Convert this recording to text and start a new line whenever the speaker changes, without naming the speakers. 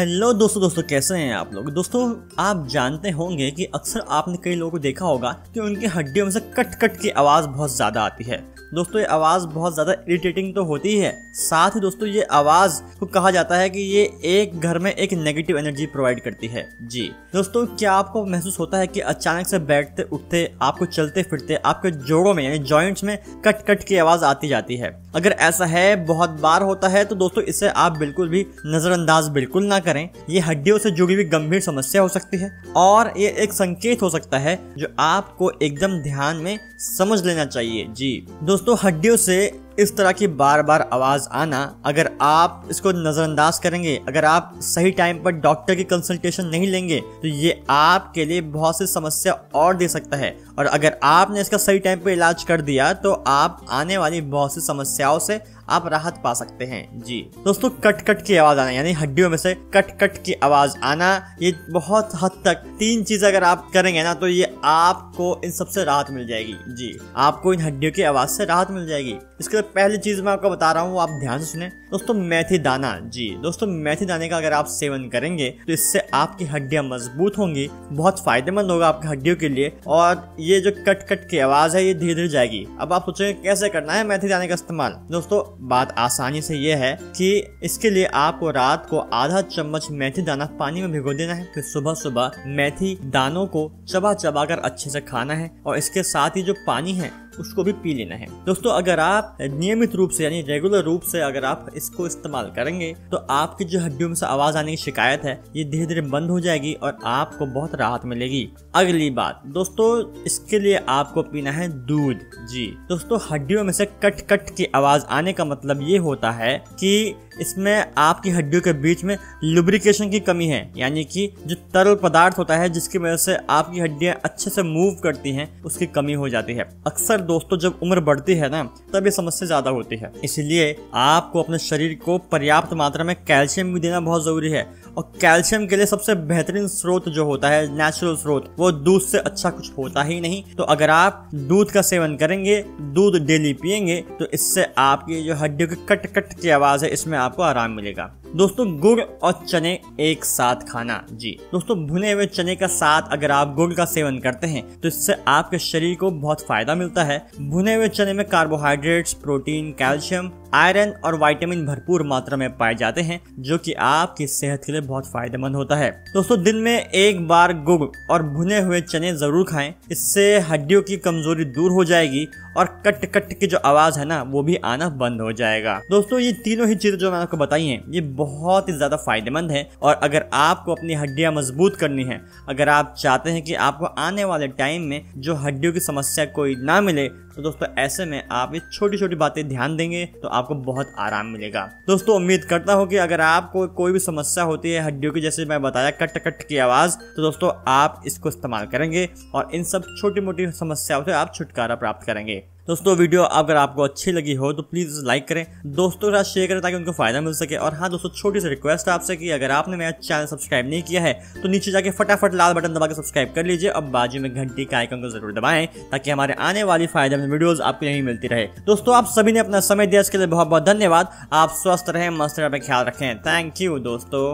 Hello दोस्तों दोस्तों, कैसे हैं आप लोग? दोस्तों, आप जानते होंगे कि अक्सर आपने कई लोगों को देखा होगा कि उनकी हड्डियों में से कट कट की आवाज़ बहुत ज़्यादा आती है। दोस्तों, ये आवाज़ बहुत ज़्यादा इरिटेटिंग तो होती है साथ ही दोस्तों, ये आवाज़ को कहा जाता है कि ये एक घर में एक नेगेटिव एनर्जी प्रोवाइड करती है। जी। दोस्तों, क्या आपको महसूस होता है कि अचानक से बैठते, उठते, आपको चलते फिरते, आपके जोड़ों में, यानी जॉइंट्स में कट कट की आवाज़ आती जाती है? अगर ऐसा है, बहुत बार होता है तो दोस्तों, इसे आप बिल्कुल भी नज़रअंदाज बिल्कुल ना करें। ये हड्डियों से जुड़ी हुई गंभीर समस्या हो सकती है और ये एक संकेत हो सकता है जो आपको एकदम ध्यान में समझ लेना चाहिए। जी। दोस्तों हड्डियों से इस तरह की बार बार आवाज़ आना, अगर आप इसको नजरअंदाज करेंगे, अगर आप सही टाइम पर डॉक्टर की कंसल्टेशन नहीं लेंगे तो ये आपके लिए बहुत सी समस्या और दे सकता है। और अगर आपने इसका सही टाइम पर इलाज कर दिया तो आप आने वाली बहुत सी समस्याओं से आप राहत पा सकते हैं। जी। दोस्तों कट कट की आवाज़ आना, यानी हड्डियों में से कट कट की आवाज़ आना, ये बहुत हद तक तीन चीज़ अगर आप करेंगे ना तो ये आपको इन सबसे राहत मिल जाएगी। जी। आपको इन हड्डियों की आवाज़ से राहत मिल जाएगी। इसके पहली चीज़ मैं आपको बता रहा हूँ, आप ध्यान से सुने। दोस्तों, मेथी दाना। जी, दोस्तों, मेथी दाने का अगर आप सेवन करेंगे तो इससे आपकी हड्डियाँ मज़बूत होंगी, बहुत फ़ायदेमंद होगा आपकी हड्डियों के लिए, और ये जो कट कट की आवाज़ है, ये धीरे धीरे जाएगी। अब आप सोचेंगे कैसे करना है मेथी दाने का इस्तेमाल? दोस्तों, बात आसानी से ये है कि इसके लिए आपको रात को आधा चम्मच मेथी दाना पानी में भिगो देना है, फिर सुबह सुबह मेथी दानों को चबा चबा कर अच्छे से खाना है, और इसके साथ ही जो पानी है उसको भी पी लेना है। दोस्तों, अगर आप नियमित रूप से, यानी रेगुलर रूप से अगर आप इसको इस्तेमाल करेंगे तो आपकी जो हड्डियों में से आवाज़ आने की शिकायत है, ये धीरे धीरे बंद हो जाएगी और आपको बहुत राहत मिलेगी। अगली बात, दोस्तों, इसके लिए आपको पीना है दूध। जी, दोस्तों, हड्डियों में से कट कट की आवाज़ आने का मतलब ये होता है कि इसमें आपकी हड्डियों के बीच में लुब्रिकेशन की कमी है, यानी कि जो तरल पदार्थ होता है जिसकी वजह से आपकी हड्डियाँ अच्छे से मूव करती हैं, उसकी कमी हो जाती है। अक्सर दोस्तों जब उम्र बढ़ती है ना, तब ये समस्या ज़्यादा होती है। इसलिए आपको अपने शरीर को पर्याप्त मात्रा में कैल्शियम भी देना बहुत ज़रूरी है। और कैल्शियम के लिए सबसे बेहतरीन स्रोत जो होता है नेचुरल स्रोत, वो दूध से अच्छा कुछ होता ही नहीं। तो अगर आप दूध का सेवन करेंगे, दूध डेली पियेंगे तो इससे आपकी जो हड्डियों की कट कट की आवाज़ है, इसमें आपको आराम मिलेगा। दोस्तों, गुड़ और चने एक साथ खाना। जी। दोस्तों, भुने हुए चने का साथ अगर आप गुड़ का सेवन करते हैं तो इससे आपके शरीर को बहुत फ़ायदा मिलता है। भुने हुए चने में कार्बोहाइड्रेट्स प्रोटीन कैल्शियम आयरन और विटामिन भरपूर मात्रा में पाए जाते हैं, जो कि आपकी सेहत के लिए बहुत फ़ायदेमंद होता है। दोस्तों, दिन में एक बार गुड़ और भुने हुए चने ज़रूर खाएँ। इससे हड्डियों की कमज़ोरी दूर हो जाएगी और कट कट की जो आवाज़ है ना, वो भी आना बंद हो जाएगा। दोस्तों, ये तीनों ही चीज़ें जो मैंने आपको बताई हैं ये बहुत ही ज़्यादा फ़ायदेमंद है और अगर आपको अपनी हड्डियाँ मज़बूत करनी है, अगर आप चाहते हैं कि आपको आने वाले टाइम में जो हड्डियों की समस्या कोई ना मिले तो दोस्तों, ऐसे में आप ये छोटी छोटी बातें ध्यान देंगे तो आपको बहुत आराम मिलेगा। दोस्तों, उम्मीद करता हूँ कि अगर आपको कोई भी समस्या होती है हड्डियों की, जैसे मैं बताया कट कट की आवाज़ तो दोस्तों, आप इसको इस्तेमाल करेंगे और इन सब छोटी मोटी समस्याओं से आप छुटकारा प्राप्त करेंगे। दोस्तों, वीडियो अगर आपको अच्छी लगी हो तो प्लीज़ लाइक करें, दोस्तों के साथ शेयर करें ताकि उनको फ़ायदा मिल सके। और हाँ दोस्तों, छोटी सी रिक्वेस्ट है आपसे कि अगर आपने मेरा चैनल सब्सक्राइब नहीं किया है तो नीचे जाके फटाफट लाल बटन दबा के सब्सक्राइब कर लीजिए और बाजू में घंटी का आइकन को ज़रूर दबाएँ, ताकि हमारे आने वाली फ़ायदेमंद वीडियोज़ आपको यही मिलती रहे। दोस्तों, आप सभी ने अपना समय दिया, इसके लिए बहुत बहुत धन्यवाद। आप स्वस्थ रहें, मस्त रहें ख्याल रखें। थैंक यू दोस्तों।